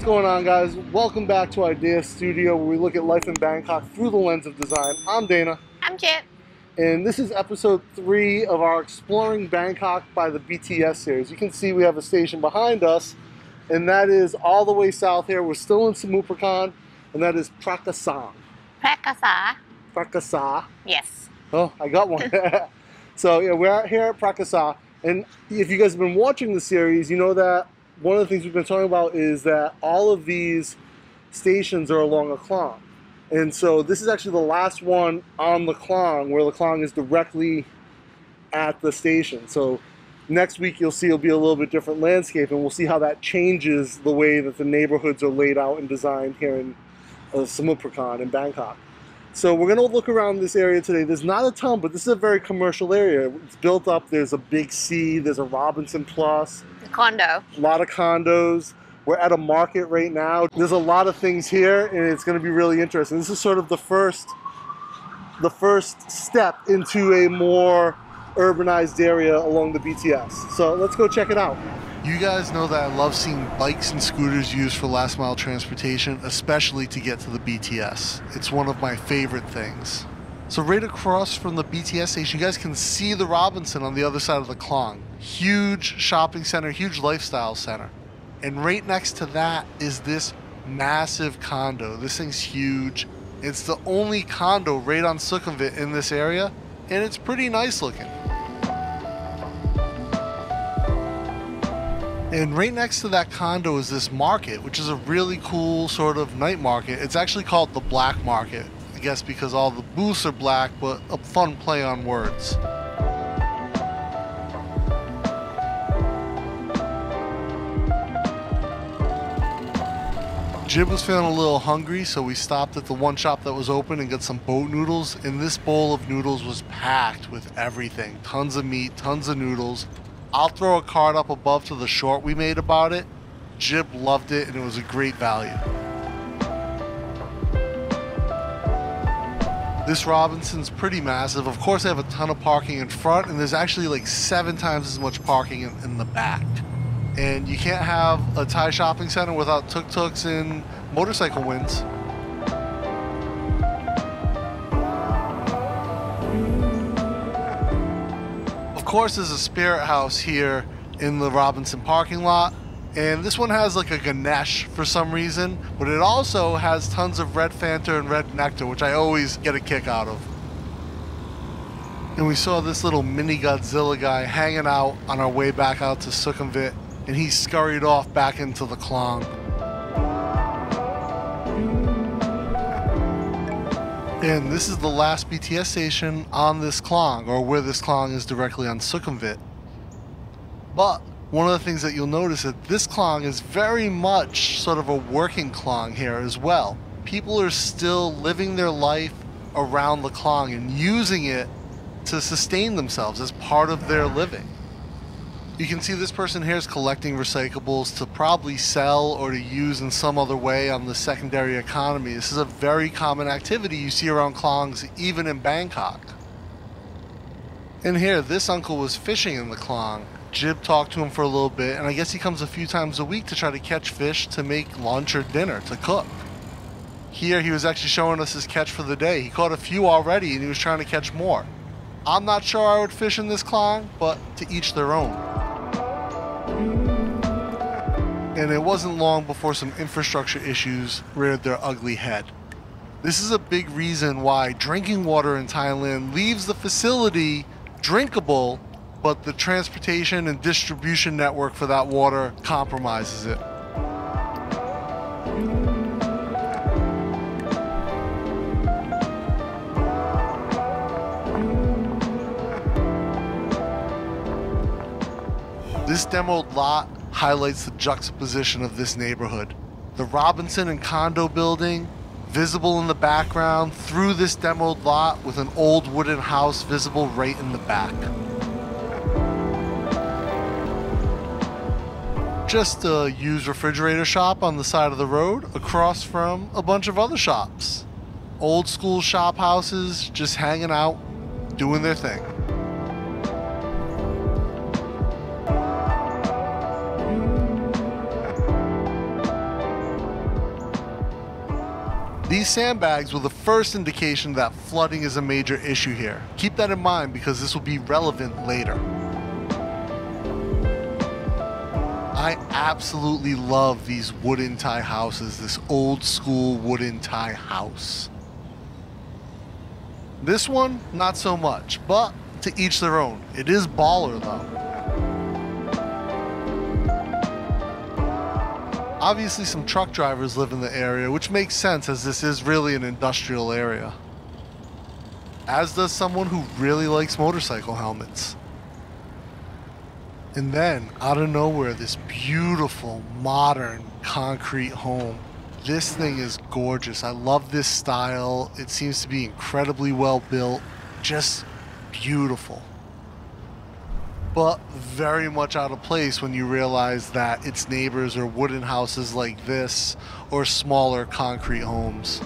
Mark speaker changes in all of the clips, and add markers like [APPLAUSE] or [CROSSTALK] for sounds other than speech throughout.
Speaker 1: what's going on guys? Welcome back to Idea Studio where we look at life in Bangkok through the lens of design. I'm Dana.
Speaker 2: I'm Jib.
Speaker 1: And this is episode three of our Exploring Bangkok by the BTS series. You can see we have a station behind us and that is all the way south here. We're still in Samut Prakan and that is Prakasam.
Speaker 2: Prakasa.
Speaker 1: Prakasa.
Speaker 2: Yes.
Speaker 1: Oh, I got one. [LAUGHS] [LAUGHS] so yeah, we're out here at Prakasa and if you guys have been watching the series, you know that one of the things we've been talking about is that all of these stations are along a Klong. And so this is actually the last one on the Klong where the Klong is directly at the station. So next week you'll see it'll be a little bit different landscape and we'll see how that changes the way that the neighborhoods are laid out and designed here in uh, Samut Prakan in Bangkok. So we're gonna look around this area today. There's not a ton, but this is a very commercial area. It's built up, there's a big C, there's a Robinson Plus, a
Speaker 2: condo.
Speaker 1: a lot of condos. We're at a market right now. There's a lot of things here and it's gonna be really interesting. This is sort of the first, the first step into a more urbanized area along the BTS. So let's go check it out. You guys know that I love seeing bikes and scooters used for last mile transportation, especially to get to the BTS. It's one of my favorite things. So right across from the BTS station, you guys can see the Robinson on the other side of the Klong. Huge shopping center, huge lifestyle center. And right next to that is this massive condo. This thing's huge. It's the only condo right on Sukhumvit in this area, and it's pretty nice looking. And right next to that condo is this market, which is a really cool sort of night market. It's actually called the Black Market, I guess because all the booths are black, but a fun play on words. Jib was feeling a little hungry, so we stopped at the one shop that was open and got some boat noodles. And this bowl of noodles was packed with everything tons of meat, tons of noodles. I'll throw a card up above to the short we made about it. Jib loved it, and it was a great value. This Robinson's pretty massive. Of course, they have a ton of parking in front, and there's actually like seven times as much parking in, in the back. And you can't have a Thai shopping center without tuk-tuks and motorcycle wins. Course, there's a spirit house here in the Robinson parking lot. And this one has like a Ganesh for some reason, but it also has tons of red Fanta and red nectar, which I always get a kick out of. And we saw this little mini Godzilla guy hanging out on our way back out to Sukhumvit, and he scurried off back into the Klong. And this is the last BTS station on this Klong, or where this Klong is directly on Sukhumvit. But one of the things that you'll notice that this Klong is very much sort of a working Klong here as well. People are still living their life around the Klong and using it to sustain themselves as part of their living. You can see this person here is collecting recyclables to probably sell or to use in some other way on the secondary economy. This is a very common activity you see around Klongs, even in Bangkok. And here, this uncle was fishing in the Klong. Jib talked to him for a little bit, and I guess he comes a few times a week to try to catch fish to make lunch or dinner to cook. Here, he was actually showing us his catch for the day. He caught a few already, and he was trying to catch more. I'm not sure I would fish in this Klong, but to each their own. And it wasn't long before some infrastructure issues reared their ugly head. This is a big reason why drinking water in Thailand leaves the facility drinkable, but the transportation and distribution network for that water compromises it. This demoed lot highlights the juxtaposition of this neighborhood. The Robinson and condo building, visible in the background through this demoed lot with an old wooden house visible right in the back. Just a used refrigerator shop on the side of the road across from a bunch of other shops. Old school shop houses just hanging out, doing their thing. These sandbags were the first indication that flooding is a major issue here. Keep that in mind because this will be relevant later. I absolutely love these wooden Thai houses, this old school wooden Thai house. This one, not so much, but to each their own. It is baller though. Obviously, some truck drivers live in the area, which makes sense as this is really an industrial area. As does someone who really likes motorcycle helmets. And then, out of nowhere, this beautiful, modern concrete home. This thing is gorgeous. I love this style. It seems to be incredibly well built. Just beautiful. But very much out of place when you realize that its neighbors are wooden houses like this or smaller concrete homes.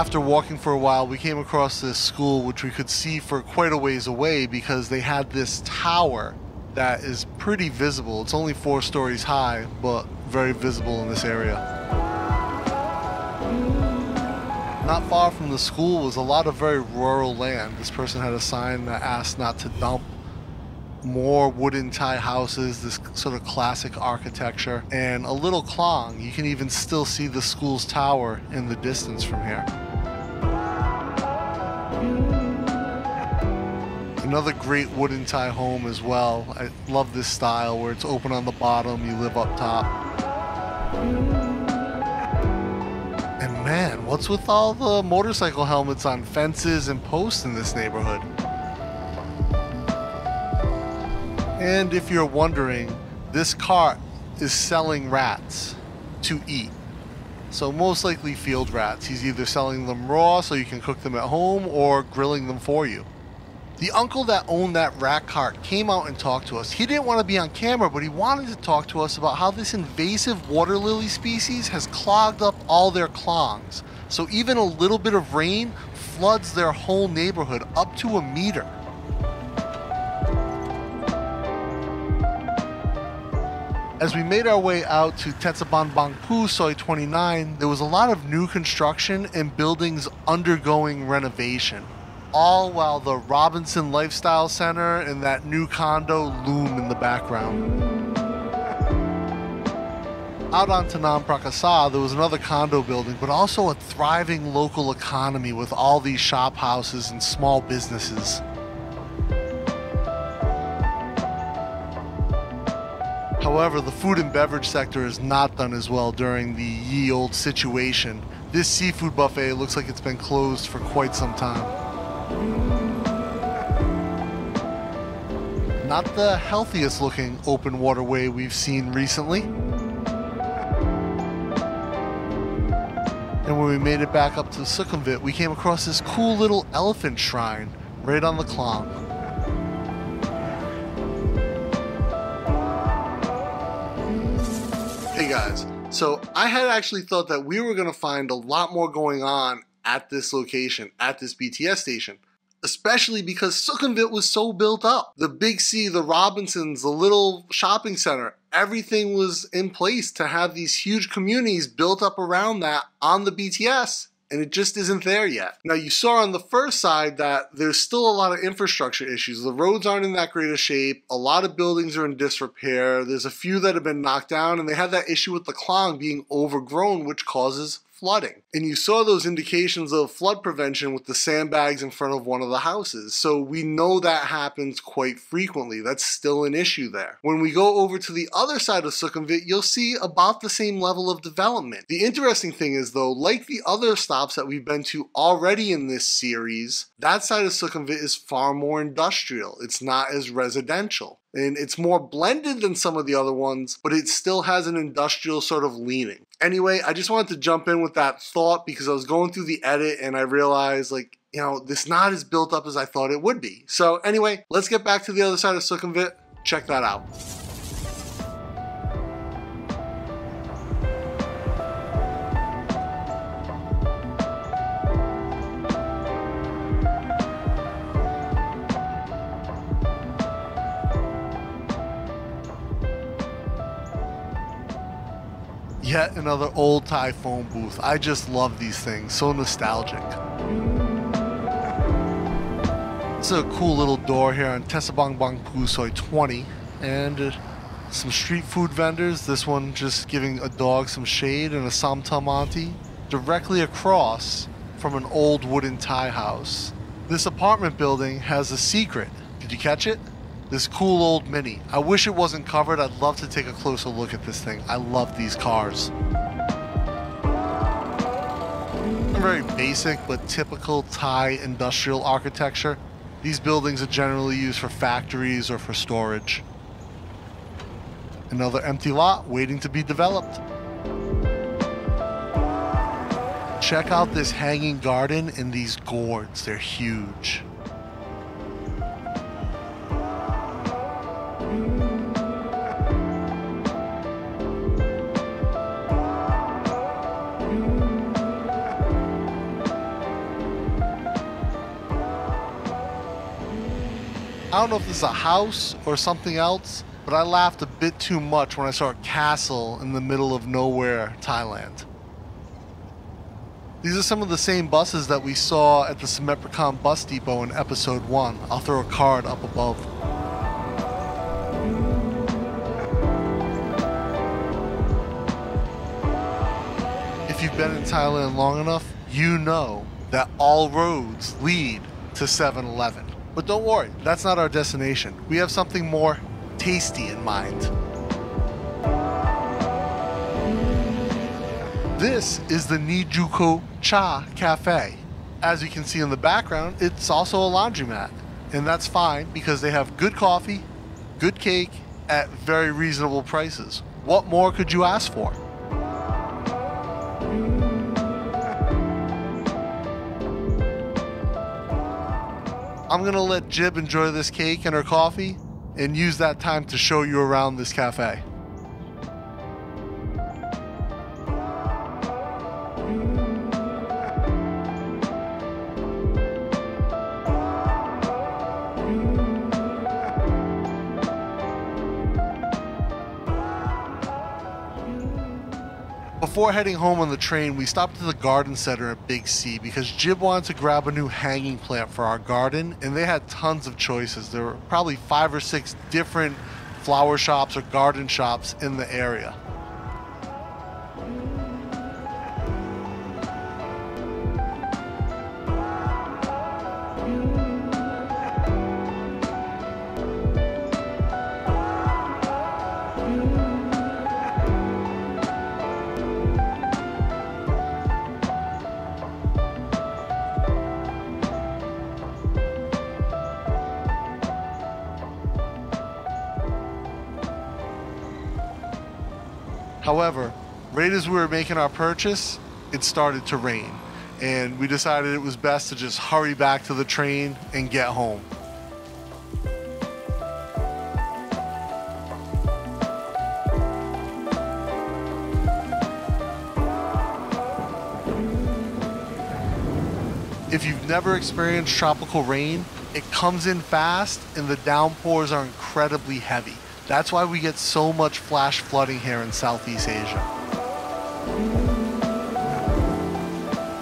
Speaker 1: after walking for a while, we came across this school which we could see for quite a ways away because they had this tower that is pretty visible. It's only four stories high, but very visible in this area. Not far from the school was a lot of very rural land. This person had a sign that asked not to dump more wooden Thai houses, this sort of classic architecture, and a little klong. You can even still see the school's tower in the distance from here. Another great wooden Thai home as well. I love this style where it's open on the bottom, you live up top. And man, what's with all the motorcycle helmets on fences and posts in this neighborhood? And if you're wondering, this cart is selling rats to eat. So most likely field rats. He's either selling them raw so you can cook them at home or grilling them for you. The uncle that owned that rat cart came out and talked to us. He didn't want to be on camera, but he wanted to talk to us about how this invasive water lily species has clogged up all their klongs. So even a little bit of rain floods their whole neighborhood up to a meter. As we made our way out to Thetsaban Bang Pu Soi 29, there was a lot of new construction and buildings undergoing renovation. All while the Robinson Lifestyle Center and that new condo loom in the background. Out on Tanam Prakasa, there was another condo building, but also a thriving local economy with all these shop houses and small businesses. However, the food and beverage sector has not done as well during the ye old situation. This seafood buffet looks like it's been closed for quite some time. Not the healthiest looking open waterway we've seen recently. And when we made it back up to the Sukhumvit, we came across this cool little elephant shrine right on the Klong. Hey guys, so I had actually thought that we were going to find a lot more going on at this location, at this BTS station, especially because Sukhumvit was so built up. The Big C, the Robinsons, the little shopping center, everything was in place to have these huge communities built up around that on the BTS and it just isn't there yet. Now, you saw on the first side that there's still a lot of infrastructure issues. The roads aren't in that great a shape. A lot of buildings are in disrepair. There's a few that have been knocked down, and they have that issue with the Klong being overgrown, which causes flooding. And you saw those indications of flood prevention with the sandbags in front of one of the houses. So we know that happens quite frequently. That's still an issue there. When we go over to the other side of Sukhumvit, you'll see about the same level of development. The interesting thing is though, like the other stops that we've been to already in this series, that side of Sukhumvit is far more industrial. It's not as residential and it's more blended than some of the other ones, but it still has an industrial sort of leaning. Anyway, I just wanted to jump in with that thought because I was going through the edit and I realized like, you know, this not as built up as I thought it would be. So anyway, let's get back to the other side of Sukhumvit. Check that out. Yet another old Thai phone booth. I just love these things. So nostalgic. It's a cool little door here on Thetsaban Bang Pu Soi 20. And uh, some street food vendors. This one just giving a dog some shade and a som tam auntie. Directly across from an old wooden Thai house. This apartment building has a secret. Did you catch it? This cool old Mini. I wish it wasn't covered. I'd love to take a closer look at this thing. I love these cars. Very basic but typical Thai industrial architecture. These buildings are generally used for factories or for storage. Another empty lot waiting to be developed. Check out this hanging garden and these gourds. They're huge. I don't know if this is a house or something else, but I laughed a bit too much when I saw a castle in the middle of nowhere, Thailand. These are some of the same buses that we saw at the Samut Prakan bus depot in episode 1. I'll throw a card up above. If you've been in Thailand long enough, you know that all roads lead to 7 Eleven. But don't worry, that's not our destination. We have something more tasty in mind. This is the Nijuko Cha Cafe. As you can see in the background, it's also a laundromat. And that's fine because they have good coffee, good cake, at very reasonable prices. What more could you ask for? I'm gonna let Jib enjoy this cake and her coffee and use that time to show you around this cafe. Before heading home on the train, we stopped at the garden center at Big C because Jib wanted to grab a new hanging plant for our garden, and they had tons of choices. There were probably five or six different flower shops or garden shops in the area. However, right as we were making our purchase, it started to rain, and we decided it was best to just hurry back to the train and get home. If you've never experienced tropical rain, it comes in fast and the downpours are incredibly heavy. That's why we get so much flash flooding here in Southeast Asia.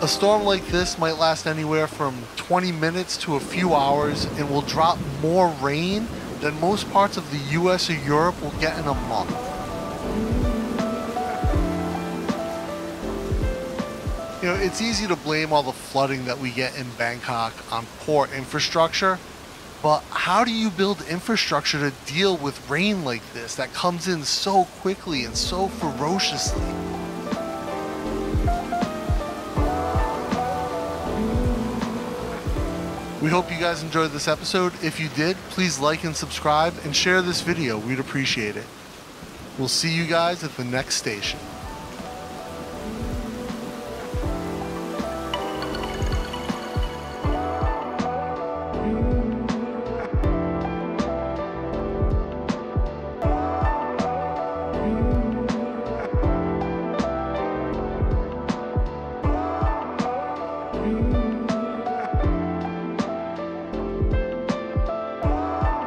Speaker 1: A storm like this might last anywhere from 20 minutes to a few hours and will drop more rain than most parts of the US or Europe will get in a month. You know, it's easy to blame all the flooding that we get in Bangkok on poor infrastructure, but how do you build infrastructure to deal with rain like this that comes in so quickly and so ferociously? We hope you guys enjoyed this episode. If you did, please like and subscribe and share this video. We'd appreciate it. We'll see you guys at the next station.